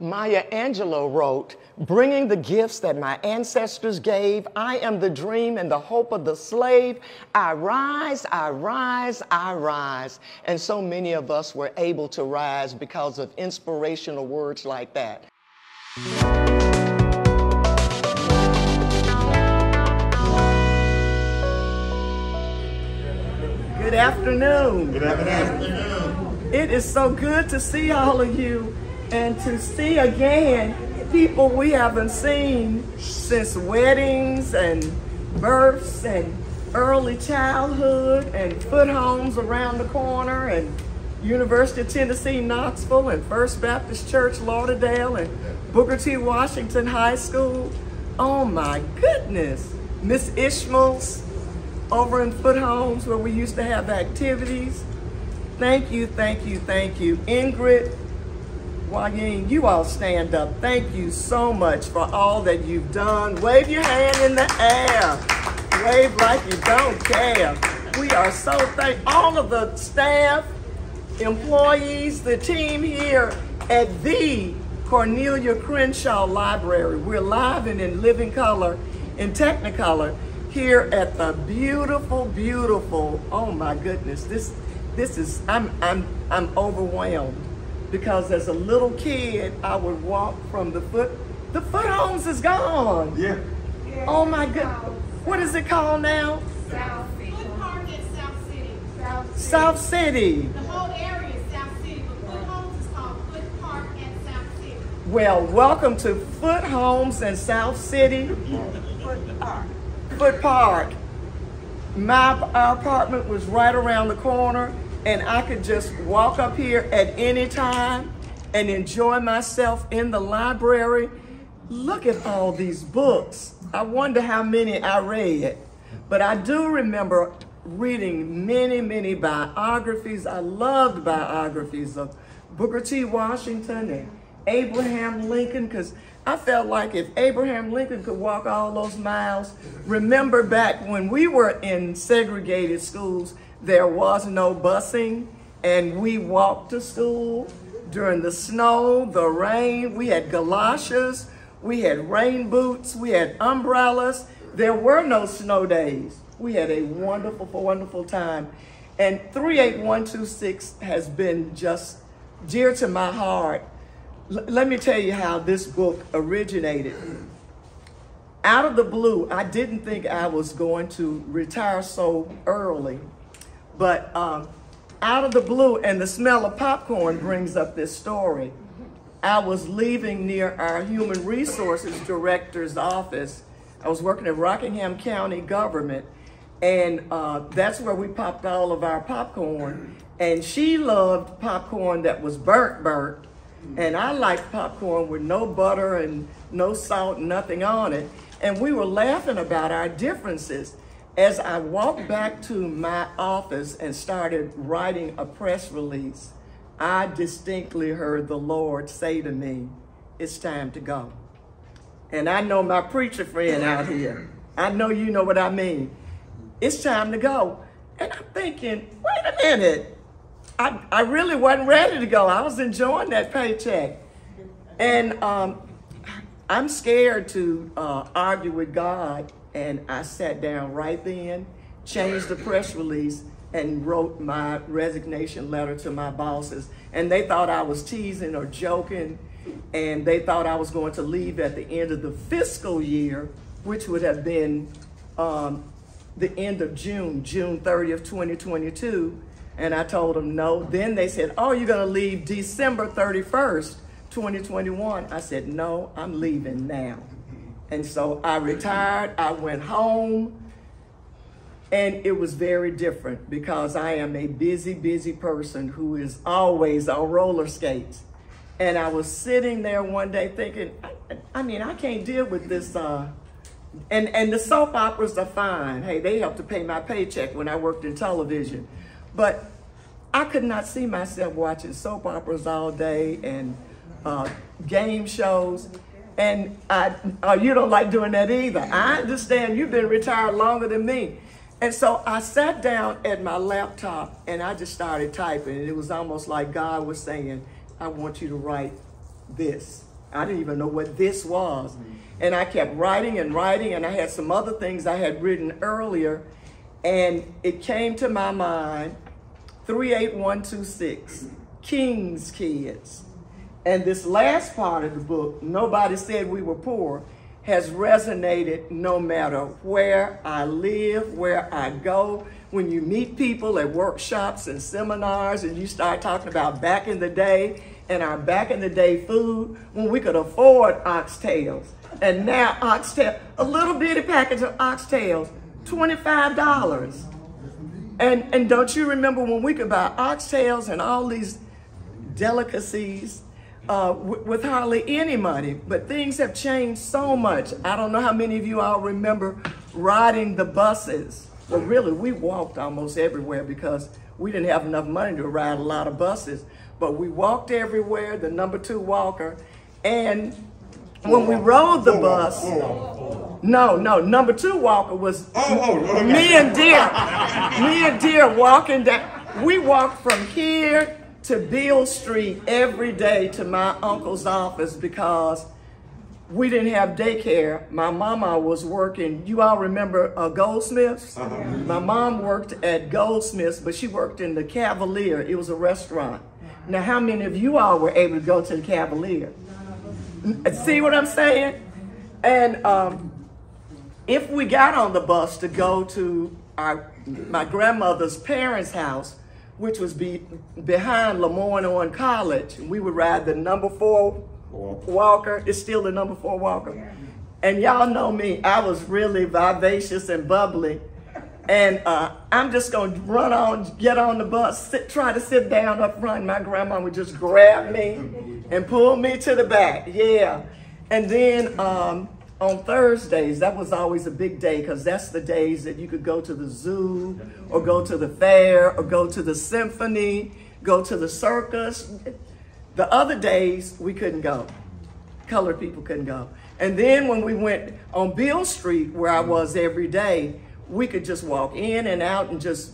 Maya Angelou wrote, Bringing the gifts that my ancestors gave, I am the dream and the hope of the slave. I rise, I rise, I rise. And so many of us were able to rise because of inspirational words like that. Good afternoon. Good afternoon. It is so good to see all of you and to see again people we haven't seen since weddings and births and early childhood and Foote Homes around the corner and University of Tennessee Knoxville and First Baptist Church Lauderdale and Booker T. Washington High School. Oh my goodness. Miss Ishmael's over in Foote Homes where we used to have activities. Thank you, thank you, thank you. Ingrid, Wayne, you all stand up. Thank you so much for all that you've done. Wave your hand in the air. Wave like you don't care. We are so thank all of the staff, employees, the team here at the Cornelia Crenshaw Library. We're live and in living color, in Technicolor, here at the beautiful, beautiful, oh my goodness, this this is I'm I'm I'm overwhelmed because as a little kid I would walk from the foot the Foote Homes is gone. Yeah. Oh my good what is it called now? South City. Foote Park and South City. South City. South City. The whole area is South City, but Foote Homes is called Foote Park and South City. Well, welcome to Foote Homes in South City. Foote Park. Foote Park. My our apartment was right around the corner, and I could just walk up here at any time and enjoy myself in the library. Look at all these books. I wonder how many I read, but I do remember reading many, many biographies. I loved biographies of Booker T. Washington and Abraham Lincoln because I felt like if Abraham Lincoln could walk all those miles, remember back when we were in segregated schools, there was no busing and we walked to school during the snow, the rain. We had galoshes, we had rain boots, we had umbrellas. There were no snow days. We had a wonderful, wonderful time. And 38126 has been just dear to my heart L- let me tell you how this book originated. Out of the blue, I didn't think I was going to retire so early, but um, out of the blue, and the smell of popcorn brings up this story. I was leaving near our human resources director's office. I was working at Rockingham County government, and uh, that's where we popped all of our popcorn. And she loved popcorn that was burnt, burnt. And I liked popcorn with no butter and no salt, nothing on it. And we were laughing about our differences. As I walked back to my office and started writing a press release, I distinctly heard the Lord say to me, It's time to go. And I know my preacher friend out here. I know you know what I mean. It's time to go. And I'm thinking, wait a minute. I, I really wasn't ready to go. I was enjoying that paycheck. And um, I'm scared to uh, argue with God. And I sat down right then, changed the press release, and wrote my resignation letter to my bosses. And they thought I was teasing or joking. And they thought I was going to leave at the end of the fiscal year, which would have been um, the end of June, June 30th, 2022. And I told them no. Then they said, Oh, you're going to leave December 31st, 2021. I said, No, I'm leaving now. And so I retired, I went home, and it was very different because I am a busy, busy person who is always on roller skates. And I was sitting there one day thinking, I, I mean, I can't deal with this. Uh, and, and the soap operas are fine. Hey, they helped to pay my paycheck when I worked in television. But I could not see myself watching soap operas all day and uh, game shows. And I, uh, you don't like doing that either. I understand you've been retired longer than me. And so I sat down at my laptop and I just started typing. And it was almost like God was saying, I want you to write this. I didn't even know what this was. And I kept writing and writing, and I had some other things I had written earlier, and it came to my mind 38126, King's Kids. And this last part of the book, Nobody Said We Were Poor, has resonated no matter where I live, where I go. When you meet people at workshops and seminars and you start talking about back in the day and our back in the day food when we could afford oxtails. And now oxtail, a little bitty package of oxtails, $25. And, and don't you remember when we could buy oxtails and all these delicacies uh, with hardly any money, but things have changed so much. I don't know how many of you all remember riding the buses. Well, really, we walked almost everywhere because we didn't have enough money to ride a lot of buses. But we walked everywhere, the number two walker, and when we rode the bus, no, no, number two walker was me and Dear, me and Dear walking down. We walked from here to Beale Street every day to my uncle's office because we didn't have daycare. My mama was working. You all remember uh, Goldsmiths? Uh -huh. My mom worked at Goldsmiths, but she worked in the Cavalier. It was a restaurant. Now, how many of you all were able to go to the Cavalier? See what I'm saying? And um, if we got on the bus to go to our my grandmother's parents' house, which was be, behind LeMoyne on College. We would ride the number four Walker. It's still the number four Walker. And y'all know me, I was really vivacious and bubbly. And uh, I'm just gonna run on, get on the bus, sit, try to sit down up front. My grandma would just grab me and pull me to the back, yeah. And then um, on Thursdays, that was always a big day because that's the days that you could go to the zoo or go to the fair or go to the symphony, go to the circus. The other days, we couldn't go. Colored people couldn't go. And then when we went on Beale Street, where I was every day, we could just walk in and out and just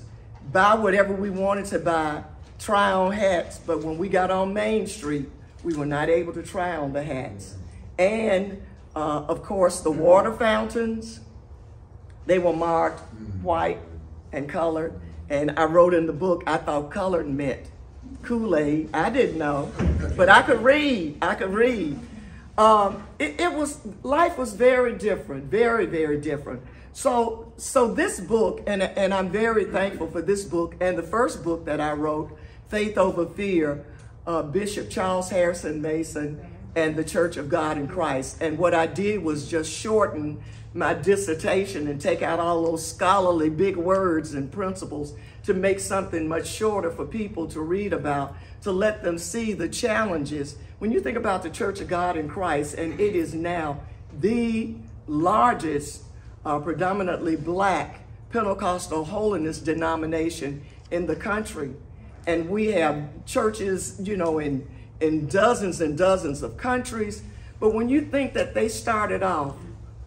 buy whatever we wanted to buy, try on hats. But when we got on Main Street, we were not able to try on the hats. And uh, of course, the water fountains, they were marked white and colored. And I wrote in the book, I thought colored meant Kool-Aid. I didn't know, but I could read. I could read. Um, it, it, was life was very different, very very different. So so this book, and and I'm very thankful for this book and the first book that I wrote, Faith Over Fear, uh, Bishop Charles Harrison Mason and the Church of God in Christ. And what I did was just shorten my dissertation and take out all those scholarly big words and principles to make something much shorter for people to read about, to let them see the challenges. When you think about the Church of God in Christ, and it is now the largest uh, predominantly black Pentecostal holiness denomination in the country. And we have churches, you know, in in dozens and dozens of countries. But when you think that they started off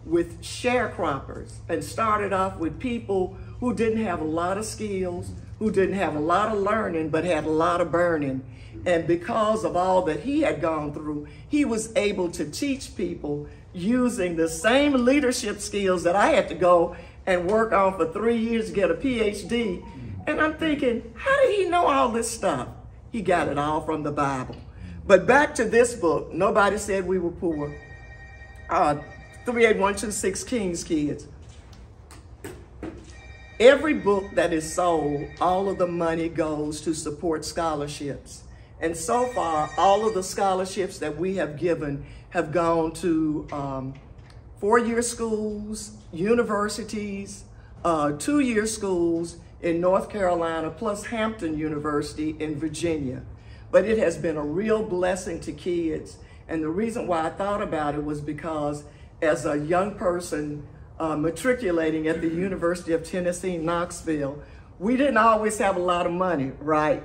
with sharecroppers and started off with people who didn't have a lot of skills, who didn't have a lot of learning, but had a lot of burning. And because of all that he had gone through, he was able to teach people using the same leadership skills that I had to go and work on for three years to get a PhD. And I'm thinking, how did he know all this stuff? He got it all from the Bible. But back to this book, nobody said we were poor. Uh, 38126 King's Kids. Every book that is sold, all of the money goes to support scholarships. And so far, all of the scholarships that we have given have gone to um, four-year schools, universities, uh, two-year schools in North Carolina, plus Hampton University in Virginia but it has been a real blessing to kids. And the reason why I thought about it was because as a young person uh, matriculating at the University of Tennessee, Knoxville, we didn't always have a lot of money, right?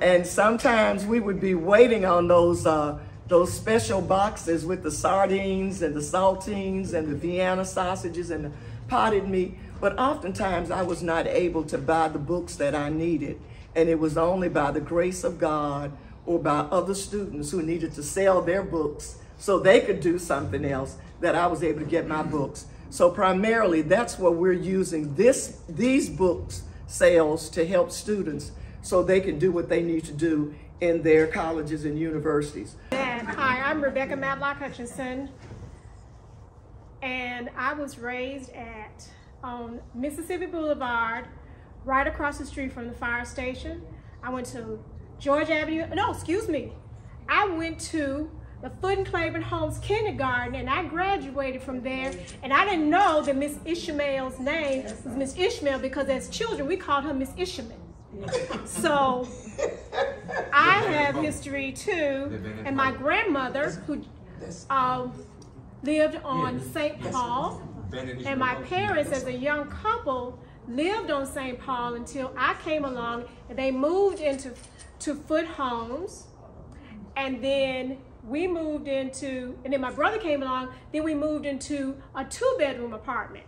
And sometimes we would be waiting on those uh, those special boxes with the sardines and the saltines and the Vienna sausages and the potted meat. But oftentimes I was not able to buy the books that I needed. And it was only by the grace of God or by other students who needed to sell their books so they could do something else that I was able to get my books. So primarily that's what we're using this these books sales to help students so they can do what they need to do in their colleges and universities. Hi, I'm Rebecca Matlock Hutchinson, and I was raised at on Mississippi Boulevard, right across the street from the fire station. I went to George Avenue, no, excuse me. I went to the Foote and Cleaborn Homes Kindergarten, and I graduated from there. And I didn't know that Miss Ishmael's name was Miss Ishmael because as children we called her Miss Ishmael. So I have history too, and my grandmother who um, lived on St. Paul, and my parents as a young couple lived on St. Paul until I came along and they moved into to Foote Homes, and then we moved into, and then my brother came along, then we moved into a two bedroom apartment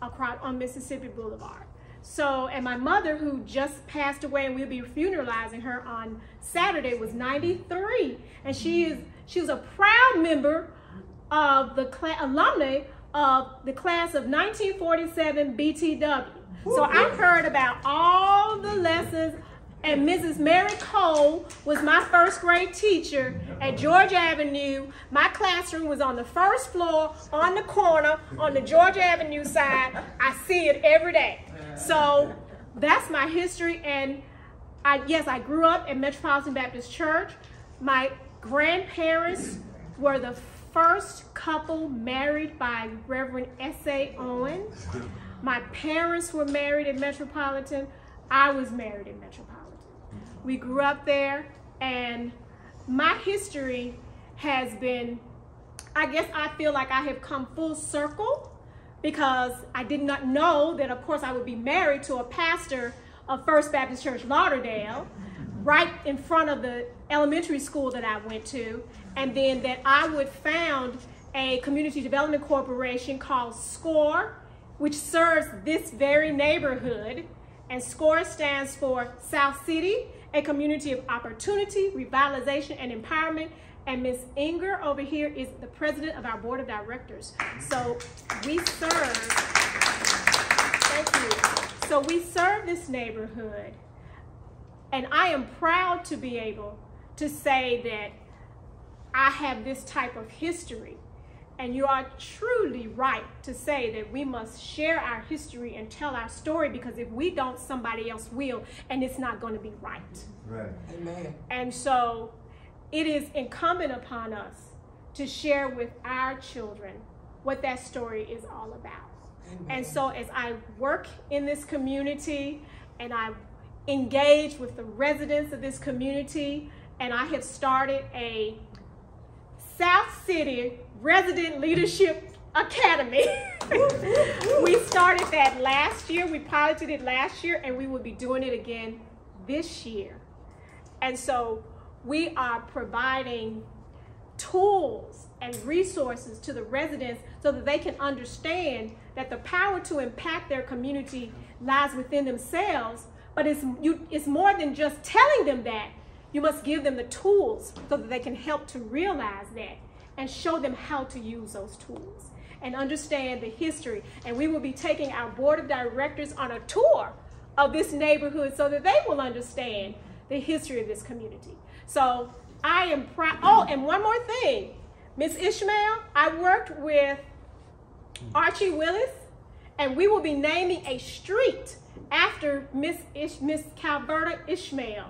across on Mississippi Boulevard. So, and my mother who just passed away and we'll be funeralizing her on Saturday was 93. And she is, she was a proud member of the class alumni of the class of 1947 BTW. So I heard about all the lessons and Mrs. Mary Cole was my first grade teacher at George Avenue. My classroom was on the first floor, on the corner, on the George Avenue side. I see it every day. So that's my history. And I, yes, I grew up in Metropolitan Baptist Church. My grandparents were the first couple married by Reverend S.A. Owens. My parents were married in Metropolitan. I was married in Metropolitan. Mm-hmm. We grew up there and my history has been, I guess I feel like I have come full circle because I did not know that of course I would be married to a pastor of First Baptist Church Lauderdale mm-hmm. right in front of the elementary school that I went to and then that I would found a community development corporation called SCORE which serves this very neighborhood and SCORE stands for South City a community of opportunity, revitalization, and empowerment. And Ms. Inger over here is the president of our board of directors. So we serve, thank you. So we serve this neighborhood. And I am proud to be able to say that I have this type of history and you are truly right to say that we must share our history and tell our story because if we don't, somebody else will, and it's not going to be right. Right. Amen. And so it is incumbent upon us to share with our children what that story is all about. Amen. And so as I work in this community and I engage with the residents of this community, and I have started a South City Resident Leadership Academy. we started that last year. We piloted it last year, and we will be doing it again this year. And so we are providing tools and resources to the residents so that they can understand that the power to impact their community lies within themselves, but it's, you, it's more than just telling them that. You must give them the tools so that they can help to realize that and show them how to use those tools and understand the history. And we will be taking our board of directors on a tour of this neighborhood so that they will understand the history of this community. So I am proud. Oh, and one more thing. Miss Ishmael, I worked with Archie Willis, and we will be naming a street after Miss Ish, Miss Calberta Ishmael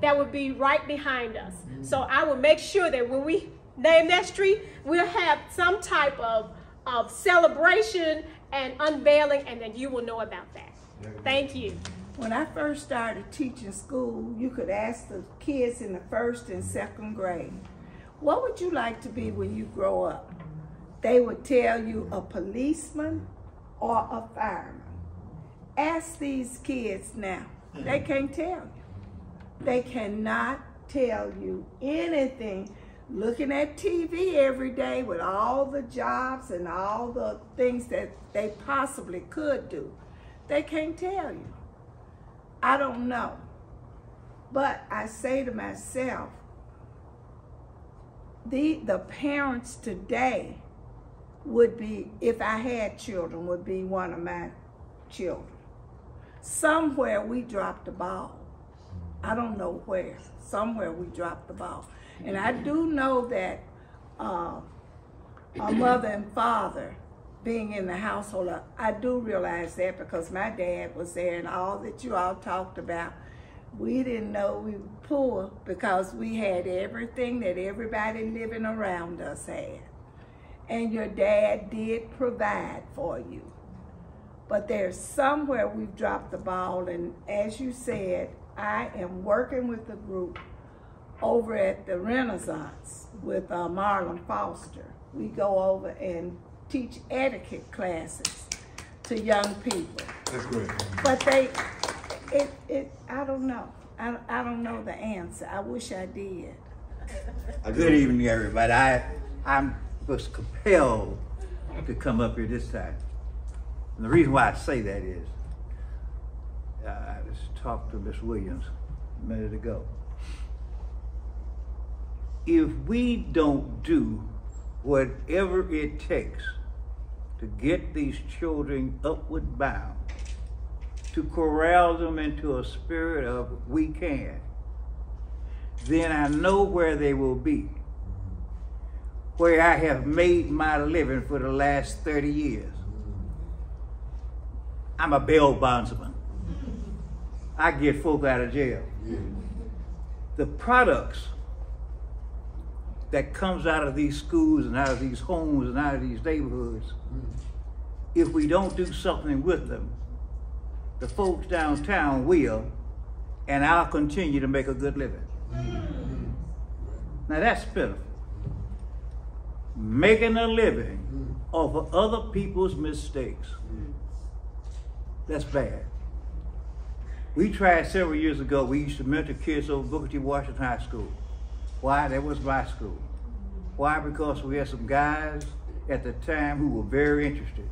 that would be right behind us. So I will make sure that when we name that street, we'll have some type of, of celebration and unveiling, and then you will know about that. Thank you. When I first started teaching school, you could ask the kids in the first and second grade, what would you like to be when you grow up? They would tell you a policeman or a fireman. Ask these kids now. They can't tell you. They cannot tell you anything looking at TV every day with all the jobs and all the things that they possibly could do. They can't tell you. I don't know. But I say to myself, the the parents today would be if I had children would be one of my children. Somewhere we dropped the ball. I don't know where. Somewhere we dropped the ball. And I do know that uh, a mother and father being in the household, I do realize that because my dad was there and all that you all talked about. We didn't know we were poor because we had everything that everybody living around us had. And your dad did provide for you. But there's somewhere we've dropped the ball. And as you said, I am working with a group over at the Renaissance with uh, Marlon Foster. We go over and teach etiquette classes to young people. That's great. But they, it, it, I don't know. I, I don't know the answer. I wish I did. Good evening, everybody. I, I was compelled to come up here this time. And the reason why I say that is, uh, I just talked to Miss Williams a minute ago. If we don't do whatever it takes to get these children upward bound, to corral them into a spirit of we can, then I know where they will be. Where I have made my living for the last 30 years. I'm a bail bondsman. I get folk out of jail. The products that comes out of these schools and out of these homes and out of these neighborhoods, mm. if we don't do something with them, the folks downtown will, and I'll continue to make a good living. Mm. Now that's pitiful. Making a living mm. off of other people's mistakes. That's bad. We tried several years ago, we used to mentor kids over Booker T. Washington High School. Why? That was my school. Why? Because we had some guys at the time who were very interested.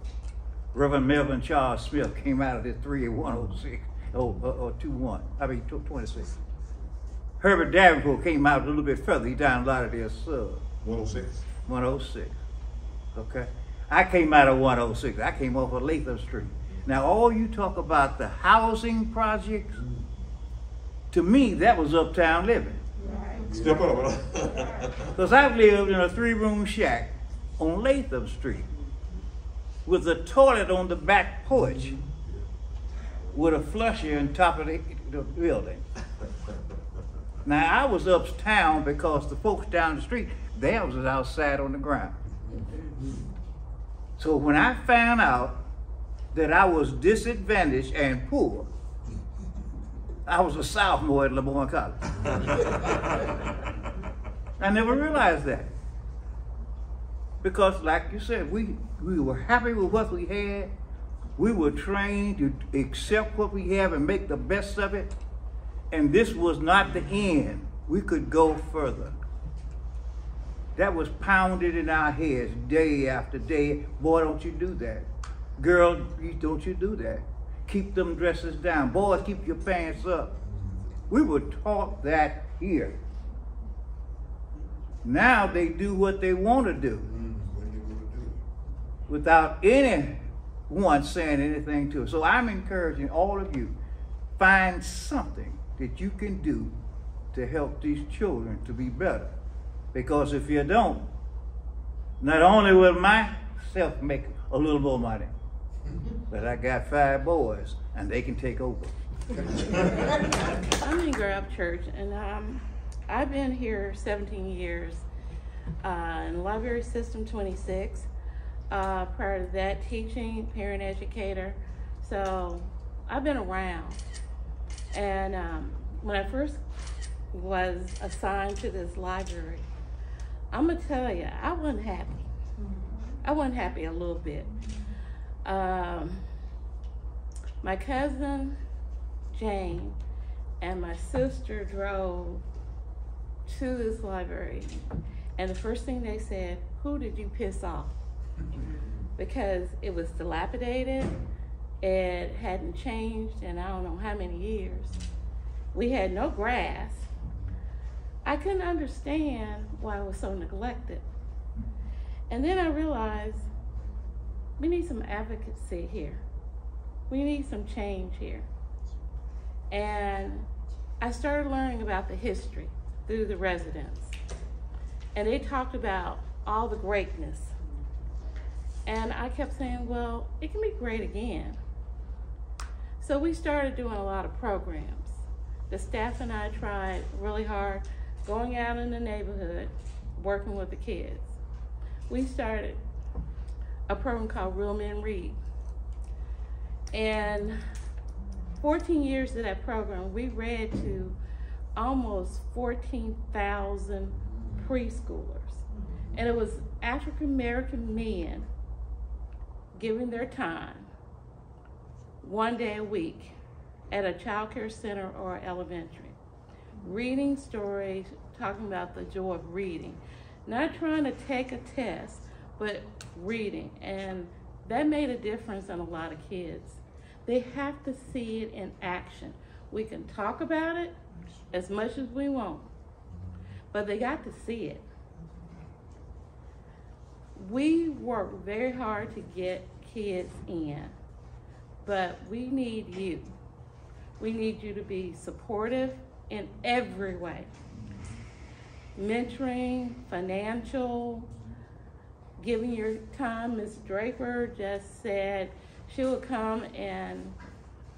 Reverend Melvin Charles Smith came out of the 3 at 106, or, or, uh, or uh, 2 1, I mean 26. Herbert Davenport came out a little bit further. He down a lot of their sub. Uh, 106. 106. Okay? I came out of 106. I came off of Latham Street. Now, all you talk about the housing projects, to me, that was uptown living. Step up. Because I've lived in a three room shack on Latham Street with a toilet on the back porch with a flusher on top of the, the building. Now, I was uptown because the folks down the street, they was outside on the ground. So when I found out that I was disadvantaged and poor, I was a sophomore at LeMoyne College. I never realized that. Because like you said, we, we were happy with what we had. We were trained to accept what we have and make the best of it. And this was not the end. We could go further. That was pounded in our heads day after day. Boy, don't you do that. Girl, don't you do that. Keep them dresses down. Boys, keep your pants up. We were taught that here. Now they do what they want to do without anyone saying anything to us. So I'm encouraging all of you, find something that you can do to help these children to be better. Because if you don't, not only will myself make a little more money, but I got five boys and they can take over. I'm in Grove Church, and um, I've been here 17 years. Uh, in library system 26. Uh, prior to that, teaching, parent educator. So I've been around. And um, when I first was assigned to this library, I'm gonna tell you, I wasn't happy. I wasn't happy a little bit. Um, my cousin Jane and my sister drove to this library, and the first thing they said, Who did you piss off? Because it was dilapidated, it hadn't changed in I don't know how many years. We had no grass. I couldn't understand why it was so neglected. And then I realized we need some advocacy here. We need some change here. And I started learning about the history through the residents. And they talked about all the greatness. And I kept saying, well, it can be great again. So we started doing a lot of programs. The staff and I tried really hard going out in the neighborhood, working with the kids. We started a program called Real Men Read. And 14 years of that program, we read to almost 14,000 preschoolers. And it was African American men giving their time one day a week at a child care center or elementary, reading stories, talking about the joy of reading, not trying to take a test, but reading. And that made a difference in a lot of kids. They have to see it in action. We can talk about it as much as we want, but they got to see it. We work very hard to get kids in, but we need you. We need you to be supportive in every way mentoring, financial, giving your time. Ms. Draper just said she would come and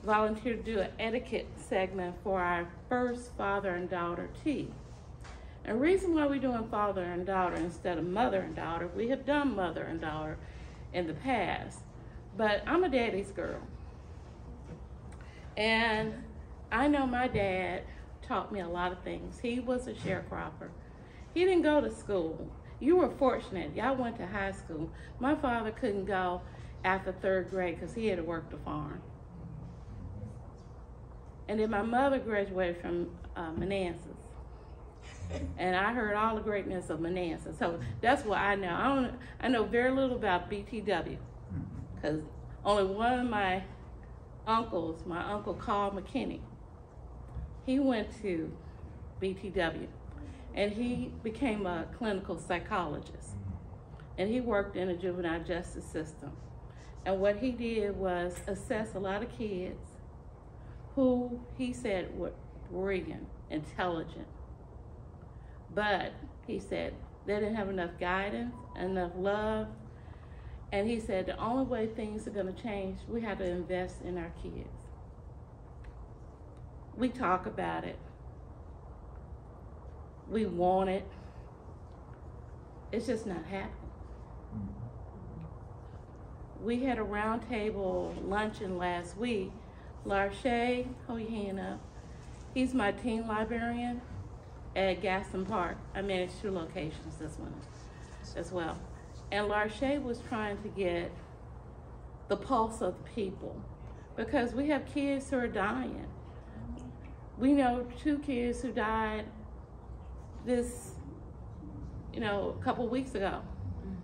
volunteer to do an etiquette segment for our first father and daughter tea. And the reason why we're doing father and daughter instead of mother and daughter, we have done mother and daughter in the past, but I'm a daddy's girl. And I know my dad taught me a lot of things. He was a sharecropper. He didn't go to school. You were fortunate. Y'all went to high school. My father couldn't go after third grade because he had to work the farm. And then my mother graduated from uh, Manassas. And I heard all the greatness of Manassas. So that's what I know. I, don't, I know very little about BTW because only one of my uncles, my uncle Carl McKinney, he went to BTW and he became a clinical psychologist. And he worked in the juvenile justice system. And what he did was assess a lot of kids who he said were brilliant, intelligent. But he said they didn't have enough guidance, enough love. And he said the only way things are going to change, we have to invest in our kids. We talk about it. We want it. It's just not happening. Mm-hmm. We had a roundtable luncheon last week. Larshay, hold your hand up. He's my teen librarian at Gaston Park. I manage two locations this one as well. And Larshay was trying to get the pulse of the people because we have kids who are dying. Mm-hmm. We know two kids who died this, you know, a couple weeks ago mm-hmm.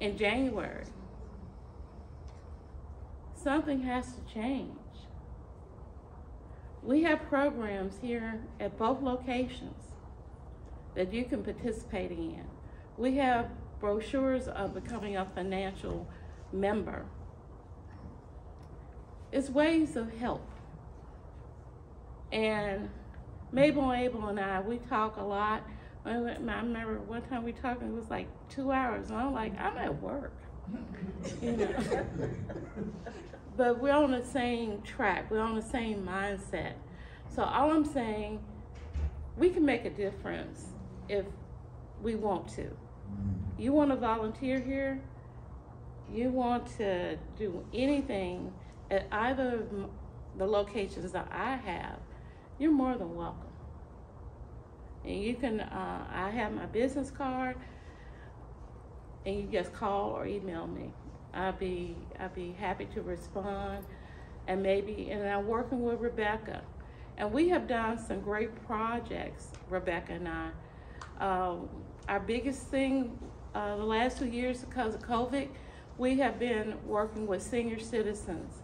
in January. Something has to change. We have programs here at both locations that you can participate in. We have brochures of becoming a financial member. It's ways of help. And Mable Able and I, we talk a lot. I remember one time we talked, it was like two hours, and I'm like, I'm at work. You know. but we're on the same track, we're on the same mindset. So all I'm saying, we can make a difference if we want to. Mm-hmm. You want to volunteer here, you want to do anything at either of the locations that I have, you're more than welcome. And you can, uh, I have my business card, and you just call or email me. I'll be, I'll be happy to respond. And maybe, and I'm working with Rebecca. And we have done some great projects, Rebecca and I. Um, our biggest thing uh, the last two years because of COVID, we have been working with senior citizens.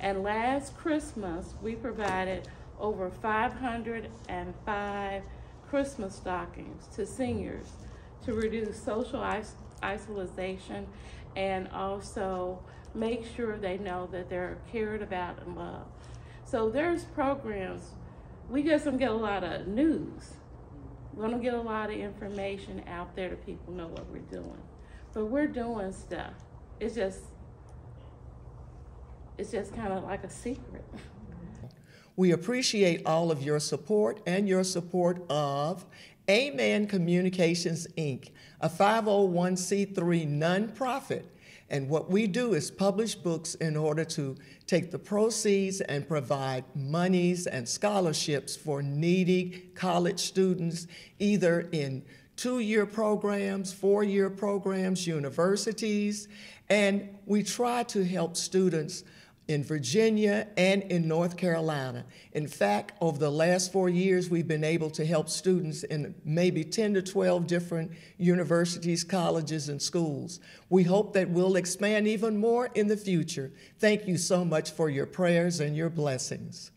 And last Christmas, we provided over 505 Christmas stockings to seniors to reduce social is- isolation and also make sure they know that they're cared about and loved. So there's programs. We just don't get a lot of news. We don't get a lot of information out there to people know what we're doing. But we're doing stuff. It's just it's just kind of like a secret. We appreciate all of your support and your support of Amen Communications, Inc., a 501c3 nonprofit. And what we do is publish books in order to take the proceeds and provide monies and scholarships for needy college students, either in two year programs, four year programs, universities. And we try to help students in Virginia and in North Carolina. In fact, over the last four years, we've been able to help students in maybe 10 to 12 different universities, colleges, and schools. We hope that we'll expand even more in the future. Thank you so much for your prayers and your blessings.